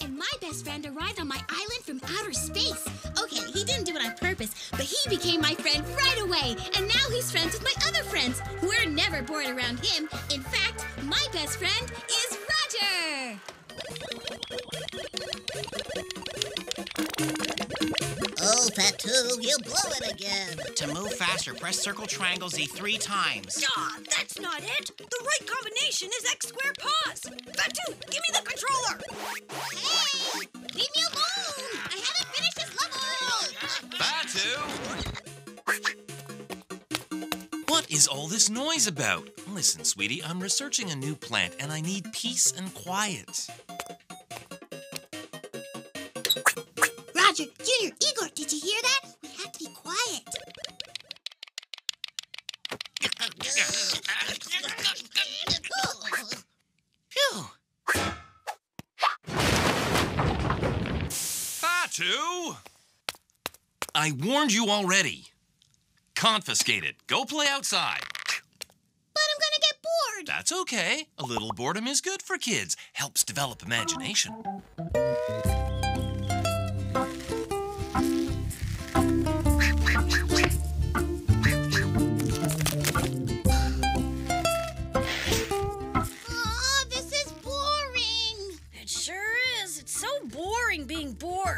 And my best friend arrived on my island from outer space. Okay, he didn't do it on purpose, but he became my friend right away, and now he's friends with my other friends. We're never bored around him. In fact, my best friend is Fatou, you blew it again. To move faster, press circle triangle Z three times. Ah, that's not it. The right combination is X square pause. Fatou, give me the controller. Hey, leave me alone. I haven't finished this level. Fatou! What is all this noise about? Listen, sweetie, I'm researching a new plant and I need peace and quiet. Roger, Junior, Igor, did you Fatou! I warned you already. Confiscated. Go play outside. But I'm gonna get bored. That's okay. A little boredom is good for kids. Helps develop imagination.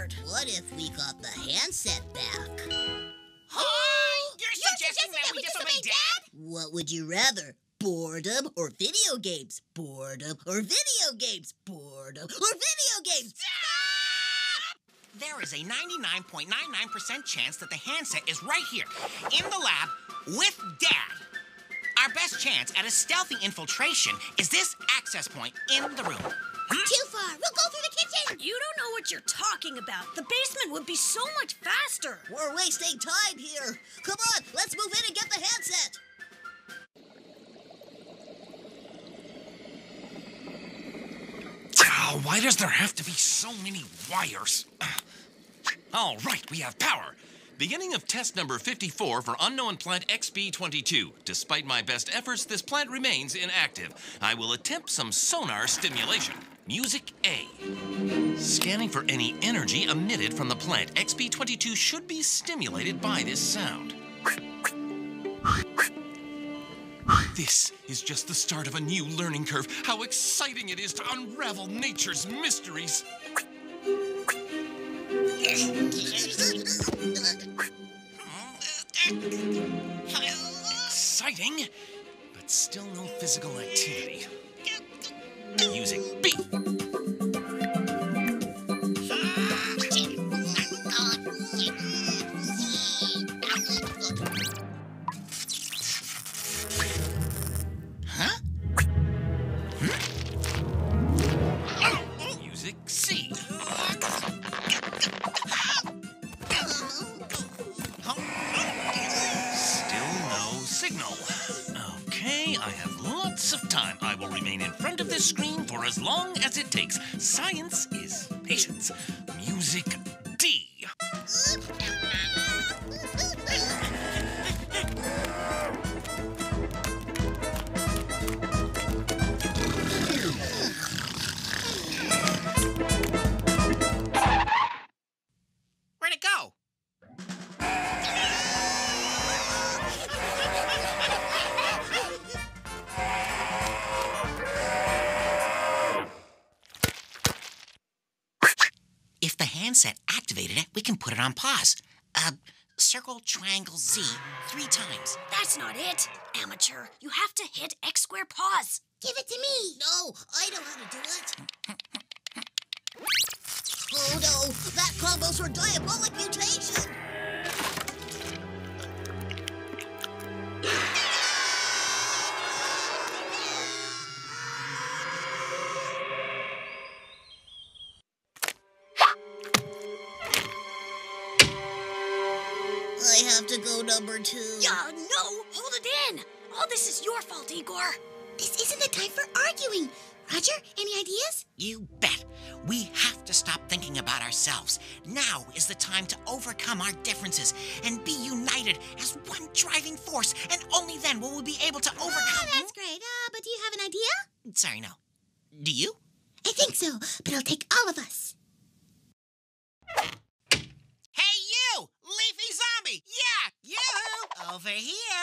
What if we got the handset back? You're suggesting that we disobey Dad? What would you rather? Boredom or video games? Boredom or video games? Boredom or video games? There is a 99.99% chance that the handset is right here in the lab with Dad. Our best chance at a stealthy infiltration is this access point in the room. Too far. We'll go through the kitchen. You don't know what you're talking about. The basement would be so much faster. We're wasting time here. Come on, let's move in and get the handset. Oh, why does there have to be so many wires? All right, we have power. Beginning of test number 54 for unknown plant XB22. Despite my best efforts, this plant remains inactive. I will attempt some sonar stimulation. Music A. Scanning for any energy emitted from the plant. XB22 should be stimulated by this sound. This is just the start of a new learning curve. How exciting it is to unravel nature's mysteries. Exciting, but still no physical activity. Music B. Huh? Music C. Still no signal. Okay, I have of time. I will remain in front of this screen for as long as it takes. Science is patience. Music handset activated it, we can put it on pause. Uh, circle triangle Z three times. That's not it. Amateur, you have to hit X square pause. Give it to me. No, I know how to do it. Oh no, that combo's for diabolic mutation. I have to go number two. Yeah, no, hold it in. All this is your fault, Igor. This isn't the time for arguing. Roger, any ideas? You bet. We have to stop thinking about ourselves. Now is the time to overcome our differences and be united as one driving force, and only then will we be able to Oh, overcome. that's great. Uh, but do you have an idea? Sorry, no. Do you? I think so, but it'll take all of us. Hey, you! Leafy zombie! Yeah, you! Over here!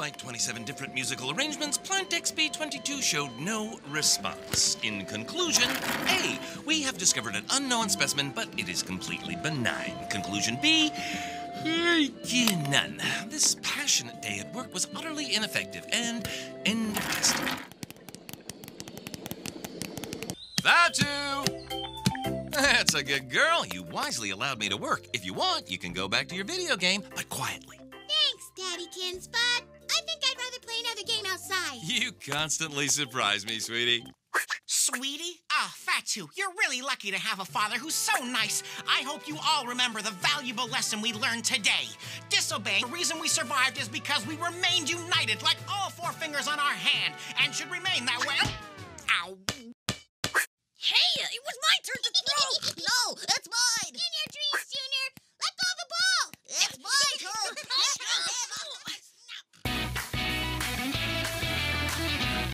Despite 27 different musical arrangements, Plant XB22 showed no response. In conclusion, A, we have discovered an unknown specimen, but it is completely benign. Conclusion B, none. This passionate day at work was utterly ineffective and end testing. That's a good girl. You wisely allowed me to work. If you want, you can go back to your video game, but quietly. Thanks, think I'd rather play another game outside. You constantly surprise me, sweetie. Sweetie? Ah, Fatou, you're really lucky to have a father who's so nice. I hope you all remember the valuable lesson we learned today. Disobeying, the reason we survived is because we remained united like all four fingers on our hand and should remain that way.